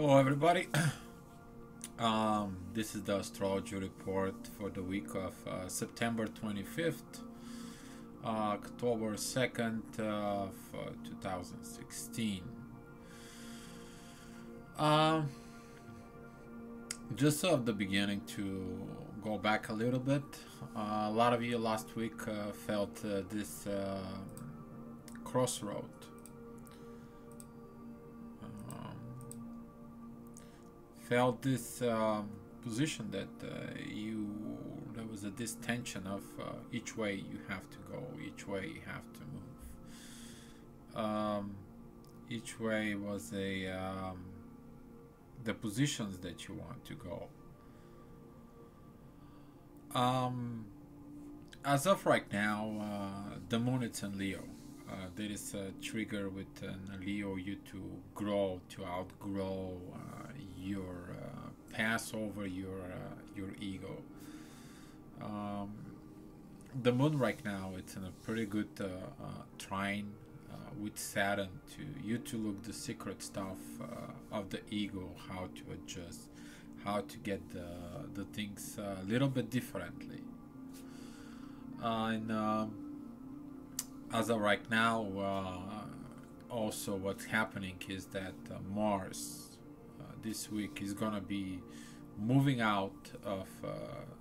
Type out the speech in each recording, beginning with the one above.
Hello, everybody. um, this is the astrology report for the week of uh, September 25th, uh, October 2nd of uh, 2016. Um, just at the beginning to go back a little bit, uh, a lot of you last week uh, felt uh, this crossroad felt this um, position that uh, you there was a this tension of uh, each way you have to go, each way you have to move. Um, each way was a um, the positions that you want to go. Um, as of right now, uh, the moon is in Leo. Uh, there is a trigger with uh, Leo you to grow, to outgrow uh, your uh, pass over your uh, your ego. Um, the moon right now it's in a pretty good uh, uh, trine uh, with Saturn to you to look the secret stuff uh, of the ego, how to adjust, how to get the the things a little bit differently. and um, as of right now, also what's happening is that Mars this week is gonna be moving out of uh,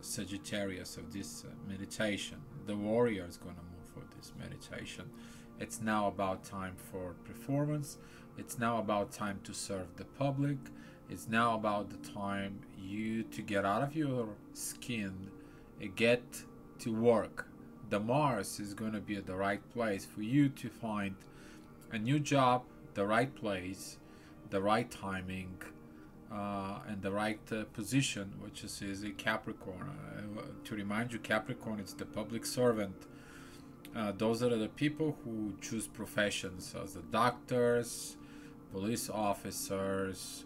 Sagittarius of this uh, meditation. The warrior is gonna move for this meditation. It's now about time for performance. It's now about time to serve the public. It's now about the time you to get out of your skin and get to work. The Mars is going to be at the right place for you to find a new job, the right place, the right timing, uh, and the right uh, position, which is, is a Capricorn. Uh, to remind you, Capricorn is the public servant. Uh, those are the people who choose professions as the doctors, police officers,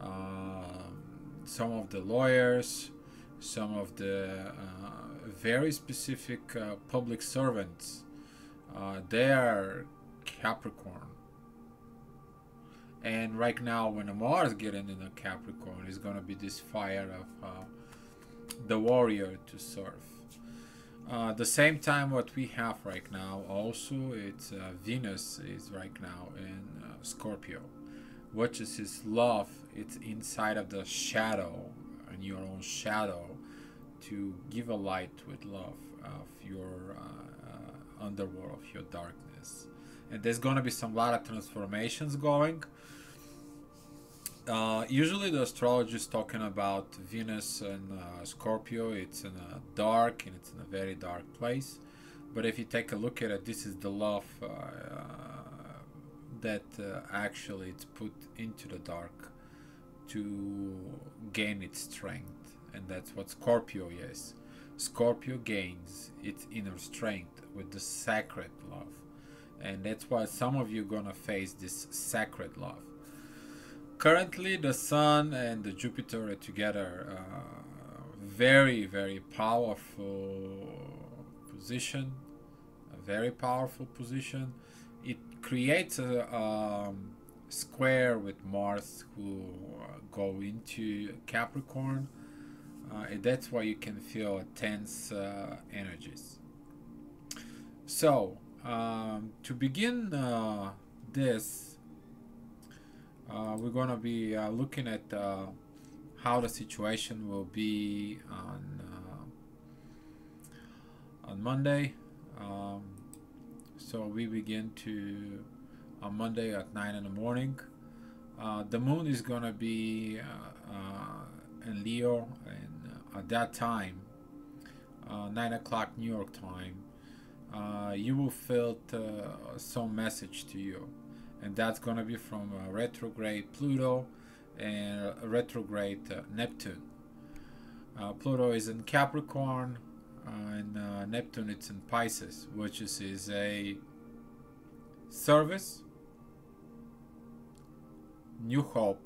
um, some of the lawyers, some of the uh, very specific uh, public servants. they are Capricorn and right now when mars getting in a capricorn going to be this fire of uh, the warrior to serve uh, the same time what we have right now also it's uh, venus is right now in uh, scorpio which is his love. It's inside of the shadow and your own shadow to give a light with love of your uh, uh, underworld of your darkness and there's going to be some lot of transformations going uh, usually the astrology is talking about Venus and uh, Scorpio. It's in a dark and it's in a very dark place. But if you take a look at it, this is the love uh, that uh, actually it's put into the dark to gain its strength, and that's what Scorpio is. Scorpio gains its inner strength with the sacred love, and that's why some of you gonna face this sacred love. Currently the sun and the jupiter are together uh, very very powerful position a very powerful position. It creates a um, square with mars who uh, go into capricorn. Uh, and that's why you can feel tense uh, energies. So um, to begin uh, this uh, we're going to be uh, looking at uh, how the situation will be on uh, on Monday. Um, so we begin to on Monday at nine in the morning. Uh, the moon is going to be in Leo, and at that time, nine o'clock New York time, you will feel some message to you and that's going to be from uh, retrograde Pluto and retrograde uh, Neptune. Uh, Pluto is in Capricorn and uh, Neptune it's in Pisces, which is, is a service, new hope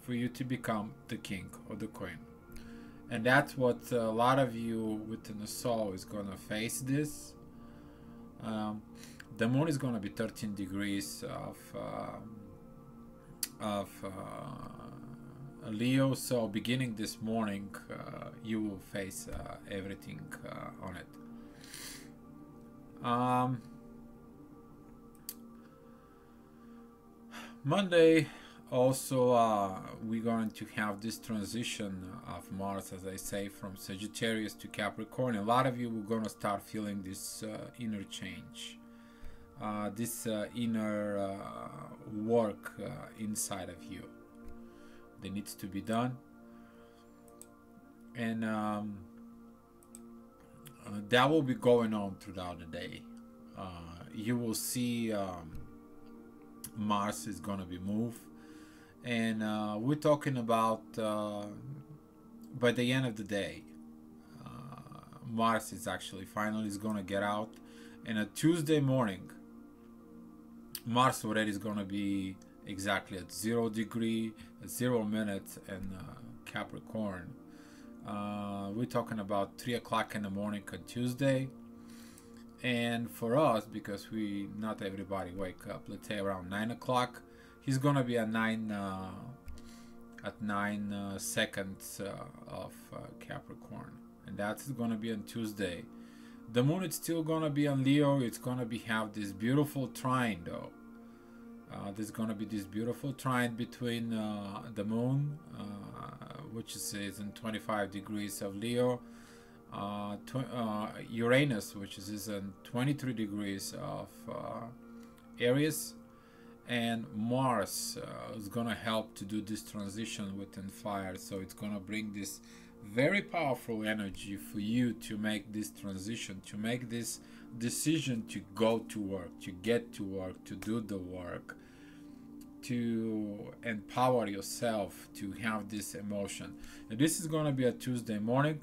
for you to become the king or the queen. And that's what a lot of you within the soul is going to face this. Um, the moon is going to be 13 degrees of um, of uh, Leo. So beginning this morning, uh, you will face uh, everything uh, on it. Um, Monday, also uh, we're going to have this transition of Mars, as I say, from Sagittarius to Capricorn. A lot of you are going to start feeling this uh, inner change, uh, this uh, inner uh, work uh, inside of you that needs to be done. And um, that will be going on throughout the day. you will see um, Mars is going to be moved and uh, we're talking about uh, by the end of the day uh, mars is actually finally is going to get out. And a tuesday morning mars already is going to be exactly at zero degree zero minutes in uh, capricorn. Uh, we're talking about three o'clock in the morning on tuesday. And for us because we not everybody wake up let's say around nine o'clock he's gonna be at nine uh, at nine uh, seconds uh, of uh, Capricorn, and that's gonna be on Tuesday. The moon is still gonna be on Leo. It's gonna be have this beautiful trine though. Uh, there's gonna be this beautiful trine between uh, the moon, which is, is in 25 degrees of Leo. Uranus, which is, is in 23 degrees of Aries, and Mars uh, is gonna help to do this transition within fire. So it's gonna bring this very powerful energy for you to make this transition to make this decision to go to work to get to work to do the work to empower yourself to have this emotion. And this is to be a tuesday morning.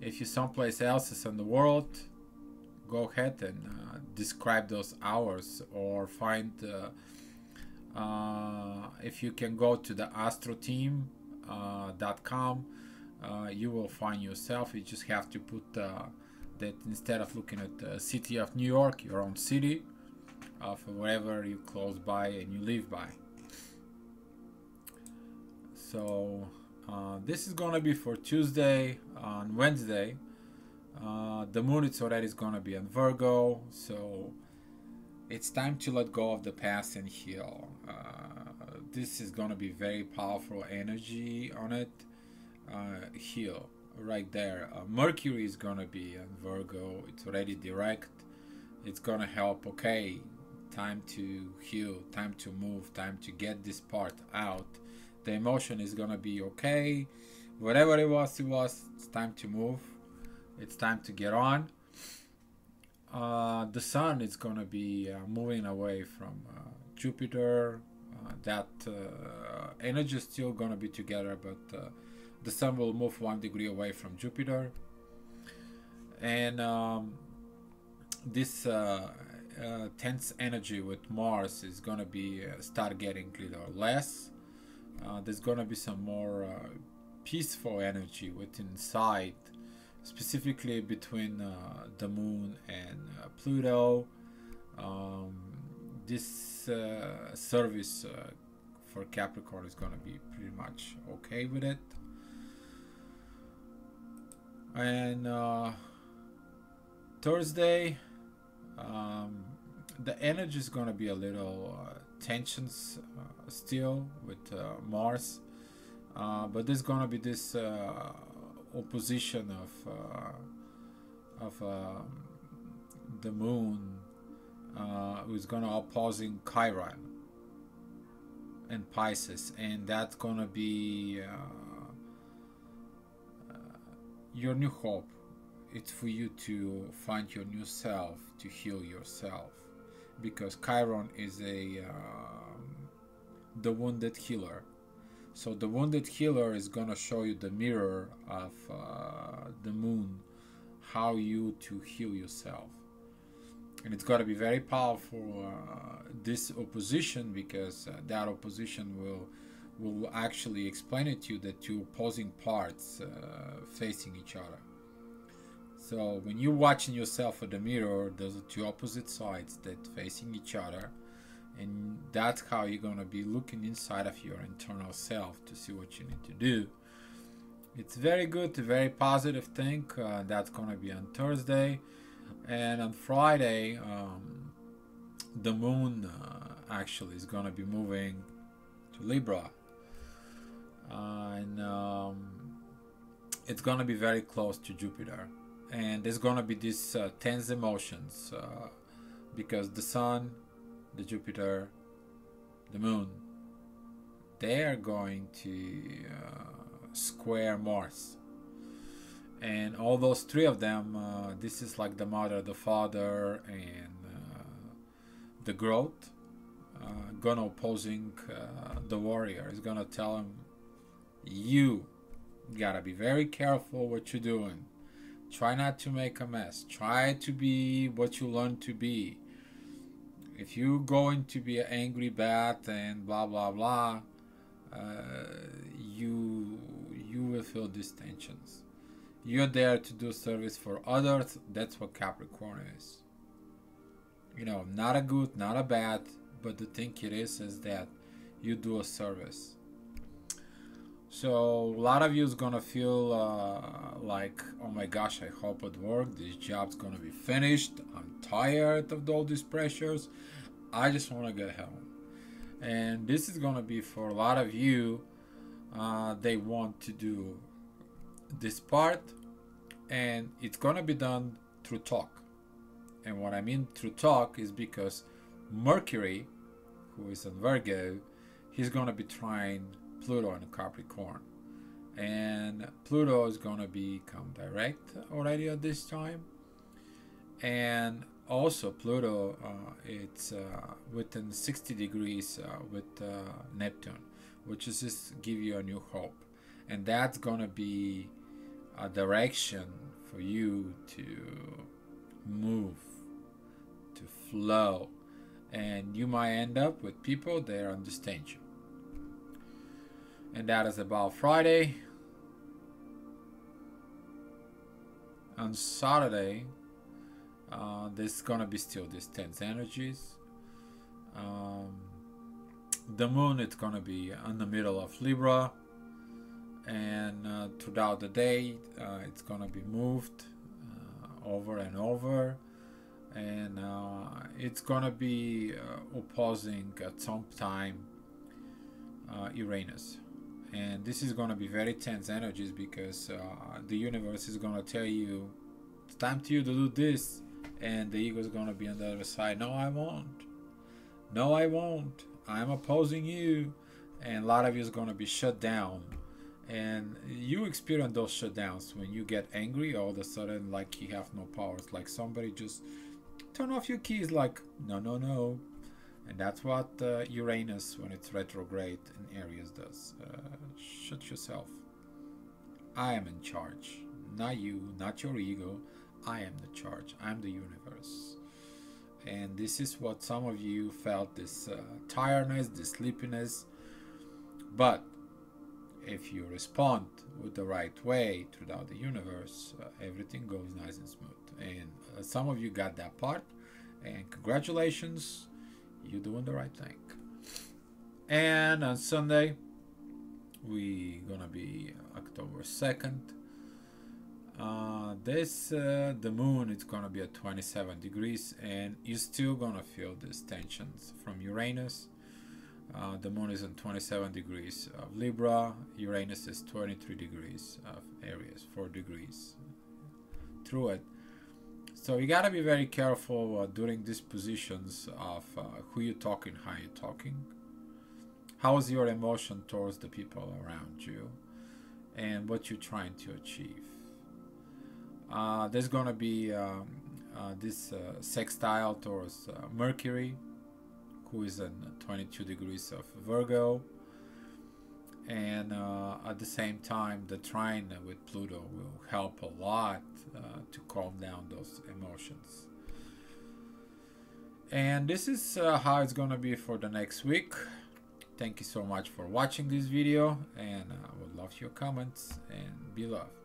If you're someplace else in the world go ahead and uh, describe those hours or find uh, uh, if you can go to the astroteam.com, uh, uh, you will find yourself. You just have to put uh, that instead of looking at the city of New York, your own city of wherever you close by and you live by. So this is gonna be for Tuesday. On Wednesday, the moon is already gonna be in Virgo, so it's time to let go of the past and heal. Uh, this is going to be very powerful energy on it. Uh, heal right there. Uh, Mercury is going to be in Virgo. It's already direct. It's going to help. Okay, time to heal, time to move, time to get this part out. The emotion is going to be okay. Whatever it was, it was. It's time to move. It's time to get on uh, the sun is going to be uh, moving away from uh, Jupiter. Uh, that uh, energy is still going to be together, but uh, the sun will move one degree away from Jupiter. And um, this tense energy with Mars is going to be start getting little less. there's going to be some more peaceful energy within inside specifically between uh, the moon and uh, Pluto. Um, this uh, service uh, for Capricorn is going to be pretty much okay with it. And uh, Thursday, um, the energy is going to be a little uh, tensions still with Mars. but there's going to be this opposition of uh, of um, the moon uh, who's gonna opposing Chiron and Pisces, and that's gonna be uh, uh, your new hope. It's for you to find your new self, to heal yourself, because Chiron is a um, the wounded healer so the wounded healer is gonna show you the mirror of uh, the moon, how you to heal yourself, and it's gotta be very powerful. Uh, this opposition because uh, that opposition will will actually explain it to you that two opposing parts uh, facing each other. So when you're watching yourself at the mirror, those two opposite sides that facing each other, and that's how you're going to be looking inside of your internal self to see what you need to do. It's very good very positive thing uh, that's going to be on thursday. And on friday um, the moon uh, actually is going to be moving to libra. Uh, and um, it's going to be very close to jupiter. And there's going to be these uh, tense emotions uh, because the sun the jupiter the moon, they are going to uh, square Mars. And all those three of them, uh, this is like the mother, the father, and uh, the growth, uh, gonna opposing uh, the warrior. Is gonna tell him, you gotta be very careful what you're doing. Try not to make a mess. Try to be what you learn to be if you're going to be an angry bat and blah blah blah, uh, you you will feel these tensions. You're there to do service for others. That's what Capricorn is. You know, not a good, not a bad, but the thing it is is that you do a service. So a lot of you is gonna feel uh, like, oh my gosh, I hope it worked. This job's gonna be finished. I'm tired of all these pressures. I just want to get home. And this is gonna be for a lot of you. Uh, they want to do this part, and it's gonna be done through talk. And what I mean through talk is because Mercury, who is in Virgo, he's gonna be trine Pluto in Capricorn. And Pluto is going to become direct already at this time. And also Pluto, uh, it's uh, within 60 degrees uh, with uh, Neptune, which is just give you a new hope. And that's going to be a direction for you to move, to flow. And you might end up with people that understand you and that is about Friday. On Saturday, uh, there's gonna be still these tense energies. Um, the moon is gonna be in the middle of Libra, and uh, throughout the day, uh, it's gonna be moved uh, over and over, and uh, it's gonna be uh, opposing at some time Uranus and this is going to be very tense energies because uh, the universe is going to tell you it's time to you to do this. And the ego is going to be on the other side no i won't. No i won't. I'm opposing you. And a lot of you is going to be shut down. And you experience those shutdowns when you get angry all of a sudden like you have no powers. Like somebody just turn off your keys like no no no and that's what uh, Uranus, when it's retrograde in Aries, does. Uh, shut yourself. I am in charge. Not you, not your ego. I am the charge. I'm the universe. And this is what some of you felt this uh, tiredness, this sleepiness. But if you respond with the right way throughout the universe, uh, everything goes nice and smooth. And uh, some of you got that part. And congratulations you're doing the right thing. And on Sunday, we gonna be October 2nd. Uh, this uh, the moon is gonna be at 27 degrees, and you're still gonna feel these tensions from Uranus. Uh, the moon is in 27 degrees of Libra. Uranus is 23 degrees of Aries, 4 degrees through it. So you gotta be very careful uh, during these positions of uh, who you're talking, how you're talking. How is your emotion towards the people around you, and what you're trying to achieve. Uh, there's gonna be um, uh, this uh, sextile towards uh, Mercury, who is in 22 degrees of Virgo and uh, at the same time the trine with pluto will help a lot uh, to calm down those emotions. And this is uh, how it's gonna be for the next week. Thank you so much for watching this video and uh, i would love your comments and be loved